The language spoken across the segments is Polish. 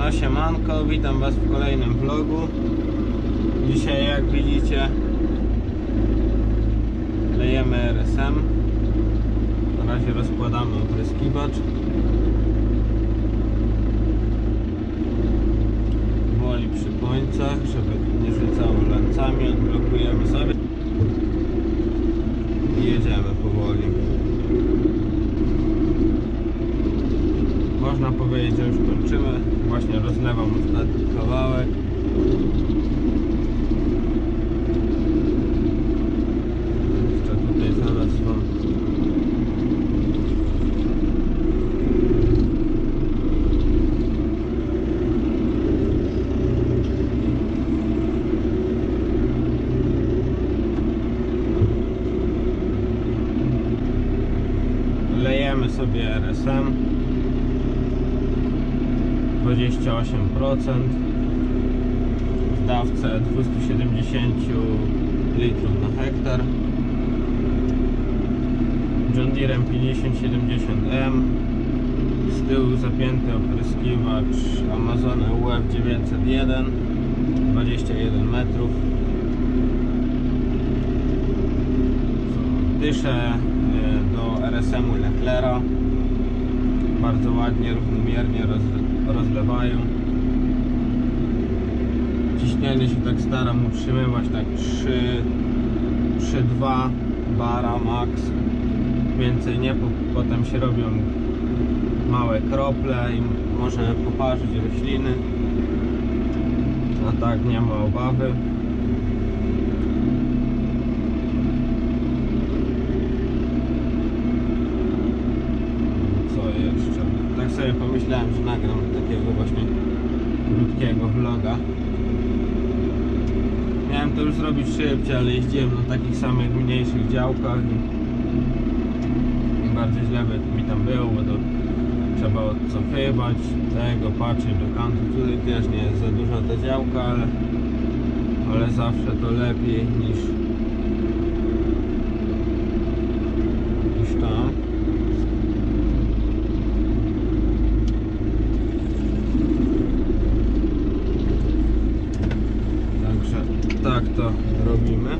No siemanko, witam was w kolejnym vlogu. Dzisiaj jak widzicie Lejemy RSM Na razie rozkładamy opryskiwacz Woli przy końcach, żeby nie rzucało lancami Odblokujemy sobie. I jedziemy powoli. Można powiedzieć, że już kończymy. Właśnie rozlewam ostatni kawałek. Jeszcze tutaj zaraz wam lejemy sobie RSM 28% w dawce 270 litrów na hektar. John Deerem 5070M z tyłu zapięty opryskiwacz Amazon UF 901 21 metrów. Dyszę e, do RSM-u Lechlera bardzo ładnie, równomiernie roz, rozlewają. Ciśnienie się tak staram utrzymywać tak 3 3-2 bara max. Więcej nie, po, potem się robią małe krople i może poparzyć rośliny. A tak nie ma obawy. co jeszcze? Tak sobie pomyślałem, że nagram takiego właśnie krótkiego vloga. Miałem to już zrobić szybciej, ale jeździłem na takich samych mniejszych działkach i, bardzo źle mi tam było, bo to trzeba odcofywać tego, patrzeć do kantu. Tutaj też nie jest za duża ta działka, ale, ale zawsze to lepiej niż niż tam. Także tak to robimy.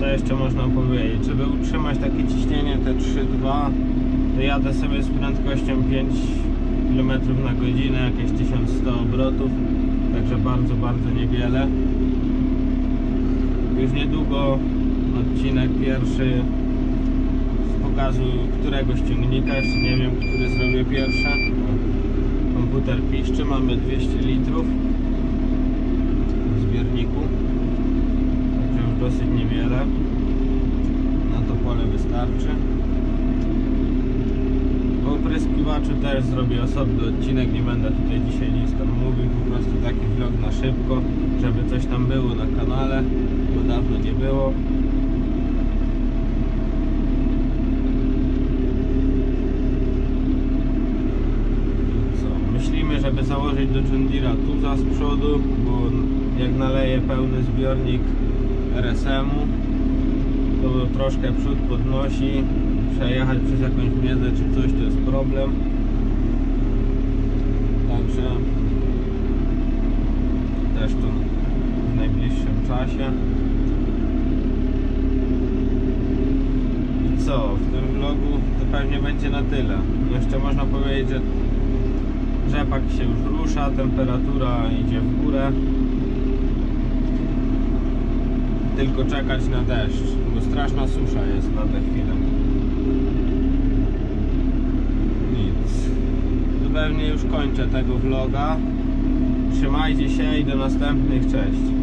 Co jeszcze można powiedzieć? Żeby utrzymać takie ciśnienie te 3,2 to jadę sobie z prędkością 5 km na godzinę, jakieś 1100 obrotów. Także bardzo, bardzo niewiele. Już niedługo odcinek pierwszy z pokazu któregoś ciągnika, jeszcze nie wiem, który zrobię pierwszy. Komputer piszczy, mamy 200 litrów zbiorniku. Także już dosyć niewiele. Na to pole wystarczy. O opryskiwaczu też zrobię osobny odcinek nie będę tutaj dzisiaj nic tam mówił po prostu taki vlog na szybko żeby coś tam było na kanale bo dawno nie było. Żeby założyć do John Deere'a tuza z przodu bo jak naleje pełny zbiornik RSM-u to troszkę przód podnosi. Przejechać przez jakąś miedzę czy coś to jest problem. Także też to w najbliższym czasie. I co w tym vlogu to pewnie będzie na tyle. Jeszcze można powiedzieć, że rzepak się już rusza, temperatura idzie w górę tylko czekać na deszcz, bo straszna susza jest na tę chwilę. Nic. To pewnie już kończę tego vloga. Trzymajcie się i do następnych. Cześć.